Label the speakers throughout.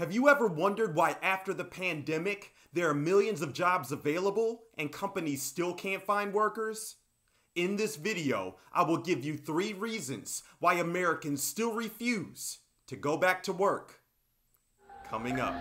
Speaker 1: Have you ever wondered why, after the pandemic, there are millions of jobs available and companies still can't find workers? In this video, I will give you three reasons why Americans still refuse to go back to work. Coming up.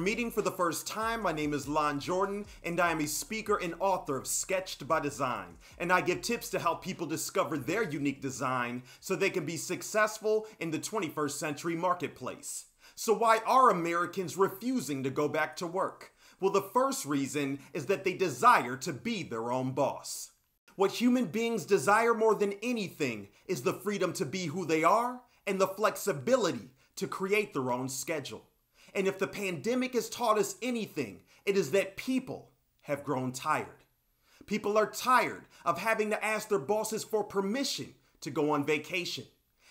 Speaker 1: Meeting for the first time, my name is Lon Jordan, and I am a speaker and author of Sketched by Design. And I give tips to help people discover their unique design so they can be successful in the 21st century marketplace. So, why are Americans refusing to go back to work? Well, the first reason is that they desire to be their own boss. What human beings desire more than anything is the freedom to be who they are and the flexibility to create their own schedule. And if the pandemic has taught us anything, it is that people have grown tired. People are tired of having to ask their bosses for permission to go on vacation.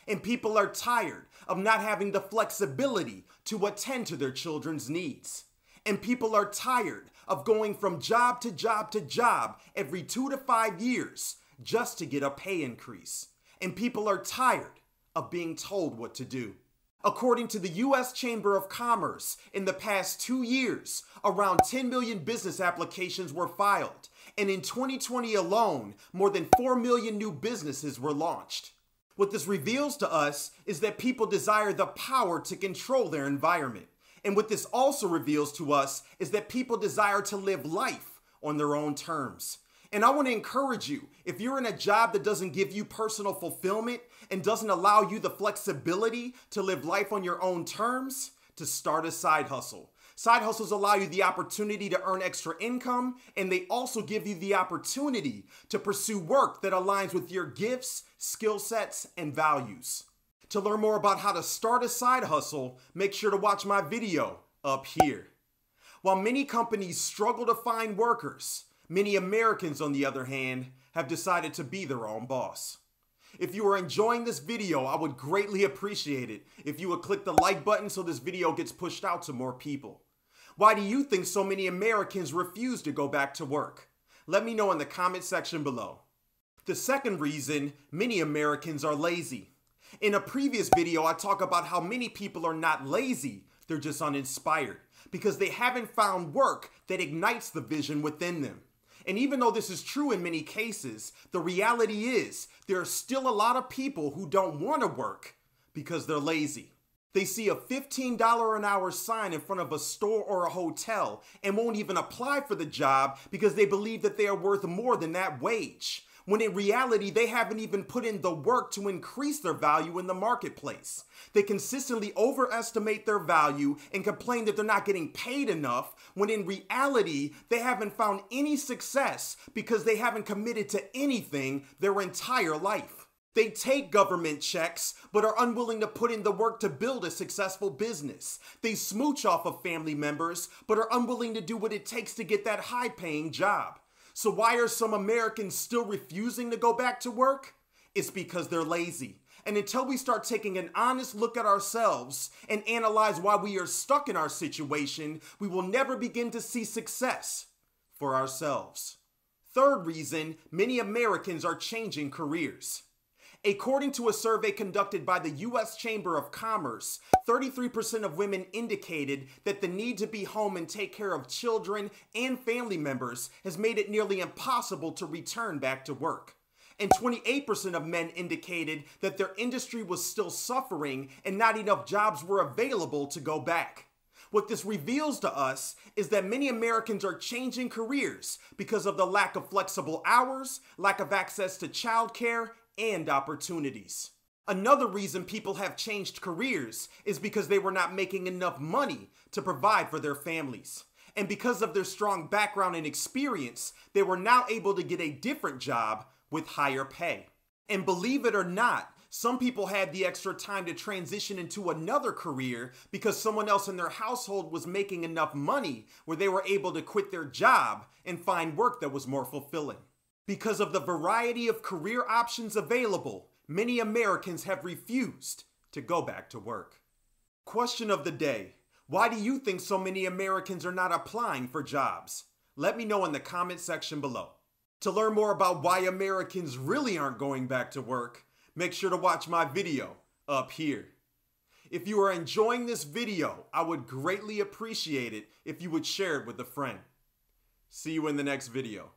Speaker 1: And people are tired of not having the flexibility to attend to their children's needs. And people are tired of going from job to job to job every two to five years just to get a pay increase. And people are tired of being told what to do. According to the U.S. Chamber of Commerce, in the past two years, around 10 million business applications were filed, and in 2020 alone, more than 4 million new businesses were launched. What this reveals to us is that people desire the power to control their environment. And what this also reveals to us is that people desire to live life on their own terms. And I want to encourage you if you're in a job that doesn't give you personal fulfillment and doesn't allow you the flexibility to live life on your own terms, to start a side hustle. Side hustles allow you the opportunity to earn extra income, and they also give you the opportunity to pursue work that aligns with your gifts, skill sets, and values. To learn more about how to start a side hustle, make sure to watch my video up here. While many companies struggle to find workers, Many Americans, on the other hand, have decided to be their own boss. If you are enjoying this video, I would greatly appreciate it if you would click the like button so this video gets pushed out to more people. Why do you think so many Americans refuse to go back to work? Let me know in the comment section below. The second reason many Americans are lazy. In a previous video, I talk about how many people are not lazy, they're just uninspired because they haven't found work that ignites the vision within them. And even though this is true in many cases, the reality is there are still a lot of people who don't want to work because they're lazy. They see a $15 an hour sign in front of a store or a hotel and won't even apply for the job because they believe that they are worth more than that wage when in reality, they haven't even put in the work to increase their value in the marketplace. They consistently overestimate their value and complain that they're not getting paid enough, when in reality, they haven't found any success because they haven't committed to anything their entire life. They take government checks, but are unwilling to put in the work to build a successful business. They smooch off of family members, but are unwilling to do what it takes to get that high paying job. So, why are some Americans still refusing to go back to work? It's because they're lazy. And until we start taking an honest look at ourselves and analyze why we are stuck in our situation, we will never begin to see success for ourselves. Third reason many Americans are changing careers. According to a survey conducted by the U.S. Chamber of Commerce, 33% of women indicated that the need to be home and take care of children and family members has made it nearly impossible to return back to work. And 28% of men indicated that their industry was still suffering and not enough jobs were available to go back. What this reveals to us is that many Americans are changing careers because of the lack of flexible hours, lack of access to childcare, and opportunities. Another reason people have changed careers is because they were not making enough money to provide for their families. And because of their strong background and experience, they were now able to get a different job with higher pay. And believe it or not, some people had the extra time to transition into another career because someone else in their household was making enough money where they were able to quit their job and find work that was more fulfilling. Because of the variety of career options available, many Americans have refused to go back to work. Question of the day Why do you think so many Americans are not applying for jobs? Let me know in the comment section below. To learn more about why Americans really aren't going back to work, make sure to watch my video up here. If you are enjoying this video, I would greatly appreciate it if you would share it with a friend. See you in the next video.